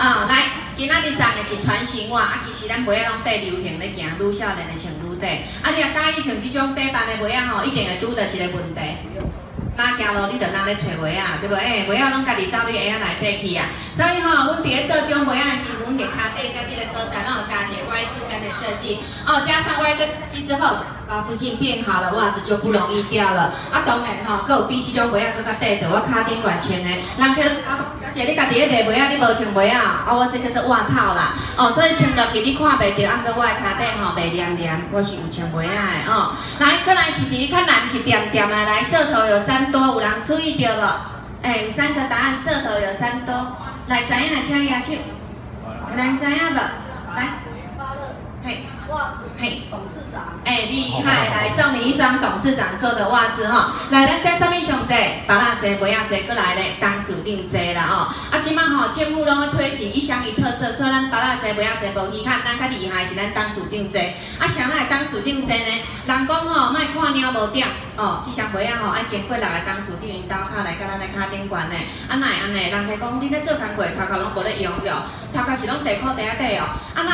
啊，来，今仔日送的是穿新袜，啊，其实咱鞋仔拢缀流行咧行，愈少年的穿愈短。啊，你若介意穿即种短版的鞋仔吼，一定会拄着一个问题。哪行路你着哪咧找鞋啊，对无？哎，鞋仔拢家己走你鞋仔内底去啊。所以吼，阮伫咧做种鞋仔的时，阮伫骹底遮即个所在，拢有加一个 Y 字跟的设计。哦，加上 Y 跟 T 之后，把附近变好了，袜子就不容易掉了。啊，当然吼，佫有比即种鞋仔佫较短的，我骹顶管穿的，人去啊，姐你家己咧卖鞋仔，你无穿鞋仔，啊，我这个做袜套啦。哦，所以穿落去你看袂着，啊，佫我的骹底吼袂黏黏，我是有穿鞋仔的哦。来，过来一题较难一点点的，来，色头有三。多有人注意到无？哎，有三个答案，色头有三多。来，知影请举手。有人知影无？来。嘿。袜子。嘿。董事长。哎，厉害！来送你一双董事长做的袜子哈。来，咱在上面上坐，把那坐不要坐过来咧，当属定坐啦哦。啊，即摆吼政府拢要推行一乡一特色，所以咱把那坐不要坐无稀罕，咱较厉害是咱当属定坐。啊，谁来当属定坐呢？人讲吼，莫看鸟无点哦，即双鞋仔吼爱经过六个当属定刀卡来，甲咱的骹顶关呢。啊，哪会安尼？人客讲恁咧做工过，头壳拢无咧用哟，头壳是拢地裤底下底哦。啊，哪？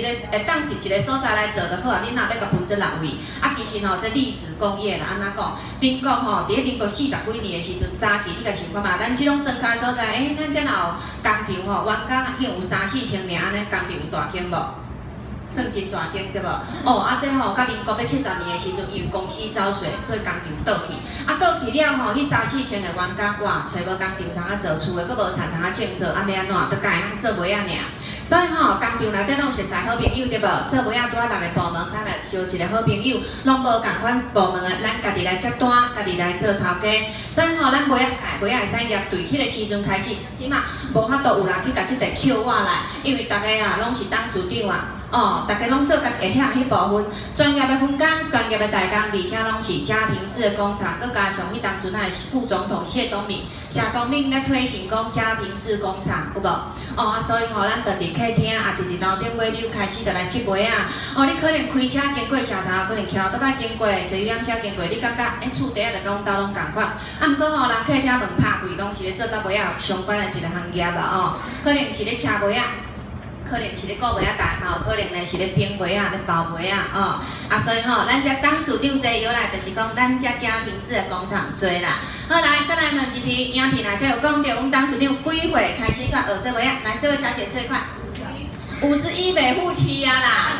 一个会当伫一个所在来做就好啊！恁若要甲分做六位，啊，其实吼，这历史工业啦，安怎讲？民国吼，伫咧民国四十几年的时阵，早期你甲想看嘛，咱即种增开所在，诶，咱遮若有工厂吼，员工已经有三四千名安尼，工厂有大间无？算真大间对无？哦，啊，这吼，甲民国要七十年的时阵，因为公司走水，所以工厂倒去。啊，倒去了吼，迄三四千个员工，哇，找无工厂通啊做厝的，佫无田通啊种做，啊，要安怎？都家己通做鞋仔尔。所以吼，工厂内底拢熟悉好朋友对无？做鞋仔拄啊六个部门，咱来招一个好朋友，拢无共款部门的，咱家己来接单，家己来做头家。所以吼，咱鞋仔鞋仔会使业对，迄个时阵开始，起码无法度有人去甲即个扣我来，因为大家啊，拢是当属长啊。哦，大家拢做甲会晓迄部分，专业的分工，专业的代工，而且拢是家庭式的工厂，佮加上迄当阵那副总统谢东闵，谢东闵咧推行讲家庭式工厂，有无？哦，啊，所以吼，咱伫伫客厅啊，伫伫楼顶尾溜开始就来接鞋啊。哦，你可能开车经过桥头，可能桥倒摆经过，坐辆车经过，你感觉诶，厝底下就讲兜拢共款。啊，毋过吼，人客厅门拍开，拢是咧做甲鞋啊相关的一个行业啦，哦，可能是咧车尾啊。可能是咧顾鞋仔大，嘛有可能咧是咧拼鞋仔、咧包鞋仔哦。啊，所以吼，咱遮当属长坐由来，就是讲咱遮家庭式的工厂做啦。好，来，再来问一题，影片内底有讲到，阮当属长几岁开始算学这鞋仔？来，这位小姐最快，五十一岁夫妻啊啦。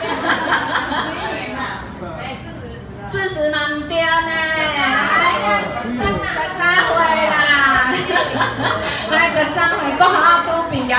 四十难掉呢，十三岁啦，来十三岁，国校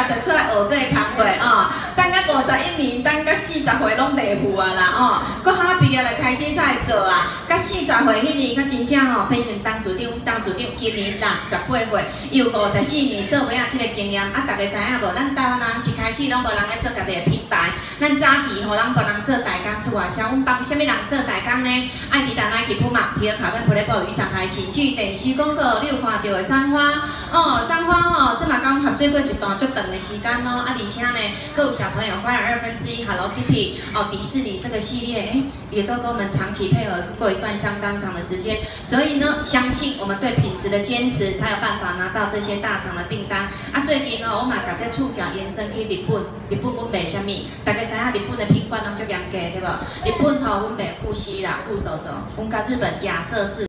都毕业就出来学这个工课哦。等到五十一年，等到四十岁拢袂赴啊啦哦。国校毕业就开始出来做啊，到四十岁迄年，较真正吼变成董事长，董事长今年六十八岁，又五十四年做尾啊？即个经验啊，大家知影无？咱台湾人一开始拢无人爱做家己的品牌，咱早期吼，咱无人做代工出外销，阮帮虾米人做代工呢？爱迪达、Nike、普马、皮尔卡跟普雷布雨伞还是据电视广告，你有看到的三花哦，三花哦，这嘛刚合作过一段足长的时间咯。啊，而且呢，各有小朋友花样二分之一，Hello Kitty 哦，迪士尼这个系列，哎，也都跟我们长期配合过一段相当长的时间。所以呢，相信我们对品质的坚持，才有办法拿到这些大厂的订单。啊，最近呢，我嘛把这触角延伸去日本，日本阮卖什么？大概知影日本的品管拢足严格，对无？日本吼，阮卖护膝啦，护手。我们跟日本亚瑟士。